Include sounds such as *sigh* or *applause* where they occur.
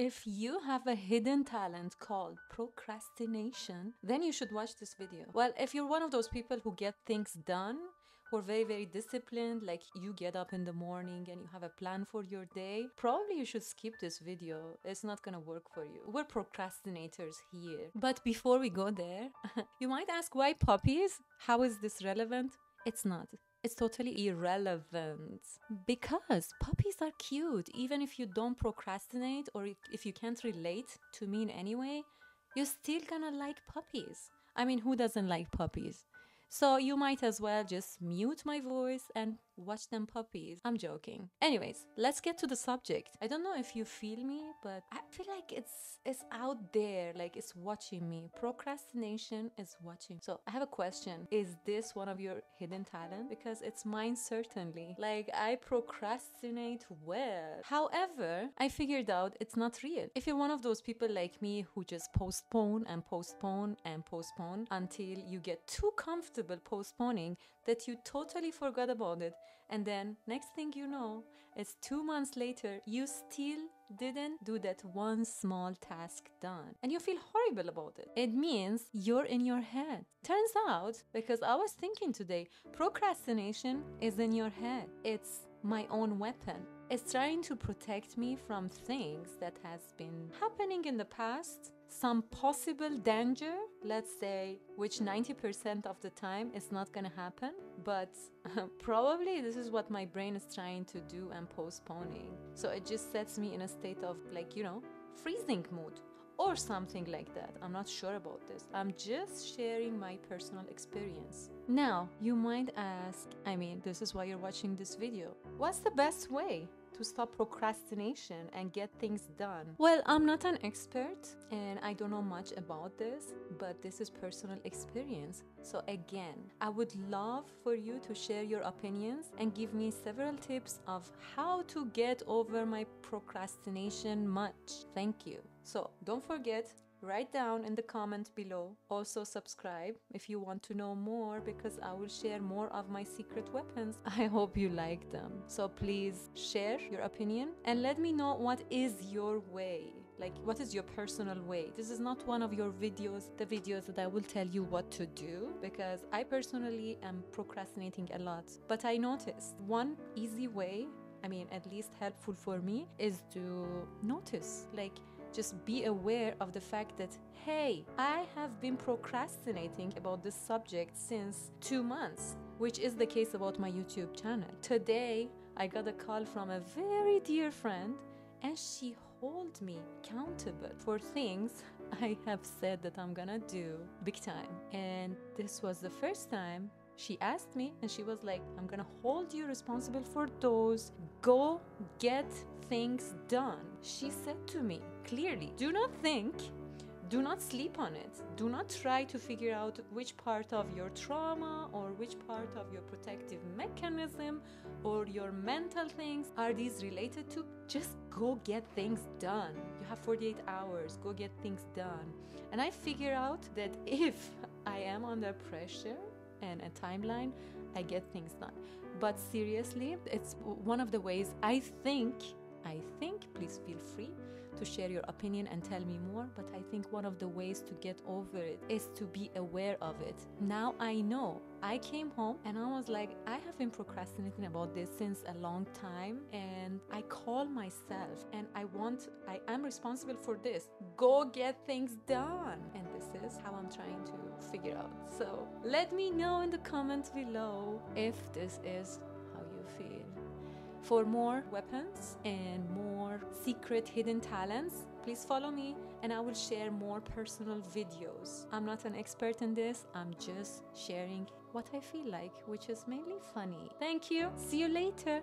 If you have a hidden talent called procrastination, then you should watch this video. Well, if you're one of those people who get things done, who are very, very disciplined, like you get up in the morning and you have a plan for your day, probably you should skip this video. It's not gonna work for you. We're procrastinators here. But before we go there, *laughs* you might ask why puppies? How is this relevant? It's not. It's totally irrelevant because puppies are cute. Even if you don't procrastinate or if you can't relate to me in any way, you're still gonna like puppies. I mean, who doesn't like puppies? So you might as well just mute my voice and watch them puppies. I'm joking. Anyways, let's get to the subject. I don't know if you feel me, but I feel like it's it's out there, like it's watching me. Procrastination is watching. So I have a question. Is this one of your hidden talent? Because it's mine certainly. Like I procrastinate well. However, I figured out it's not real. If you're one of those people like me who just postpone and postpone and postpone until you get too comfortable postponing that you totally forgot about it and then, next thing you know, it's two months later, you still didn't do that one small task done. And you feel horrible about it. It means you're in your head. Turns out, because I was thinking today, procrastination is in your head. It's my own weapon. It's trying to protect me from things that has been happening in the past, some possible danger, let's say, which 90% of the time is not going to happen, but *laughs* probably this is what my brain is trying to do and postponing. So it just sets me in a state of like, you know, freezing mood or something like that. I'm not sure about this. I'm just sharing my personal experience. Now, you might ask, I mean, this is why you're watching this video. What's the best way? to stop procrastination and get things done? Well, I'm not an expert and I don't know much about this, but this is personal experience. So, again, I would love for you to share your opinions and give me several tips of how to get over my procrastination much. Thank you. So, don't forget Write down in the comment below. Also subscribe if you want to know more because I will share more of my secret weapons. *laughs* I hope you like them. So please share your opinion and let me know what is your way. Like what is your personal way? This is not one of your videos, the videos that I will tell you what to do because I personally am procrastinating a lot. But I noticed one easy way I mean, at least helpful for me is to notice. Like, just be aware of the fact that, hey, I have been procrastinating about this subject since two months, which is the case about my YouTube channel. Today, I got a call from a very dear friend and she hold me accountable for things I have said that I'm gonna do big time. And this was the first time she asked me and she was like, I'm gonna hold you responsible for those. Go get things done. She said to me clearly, do not think do not sleep on it. Do not try to figure out which part of your trauma or which part of your protective mechanism or your mental things are these related to. Just go get things done. You have 48 hours, go get things done. And I figure out that if I am under pressure, and a timeline, I get things done. But seriously, it's one of the ways I think, I think, please feel free to share your opinion and tell me more. But I think one of the ways to get over it is to be aware of it. Now I know. I came home and I was like, I have been procrastinating about this since a long time. And I call myself and I want, I am responsible for this. Go get things done. And this is how I'm trying to figure out. So let me know in the comments below if this is how you feel. For more weapons and more secret hidden talents, please follow me and I will share more personal videos. I'm not an expert in this, I'm just sharing what I feel like, which is mainly funny. Thank you. See you later.